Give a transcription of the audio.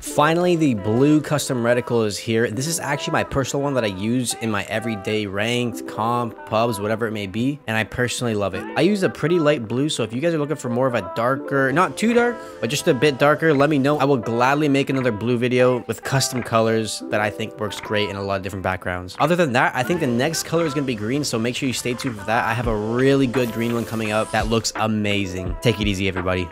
Finally, the blue custom reticle is here. This is actually my personal one that I use in my everyday ranked, comp, pubs, whatever it may be. And I personally love it. I use a pretty light blue. So if you guys are looking for more of a darker, not too dark, but just a bit darker, let me know. I will gladly make another blue video with custom colors that I think works great in a lot of different backgrounds. Other than that, I think the next color is going to be green. So make sure you stay tuned for that. I have a really good green one coming up that looks amazing. Take it easy, everybody.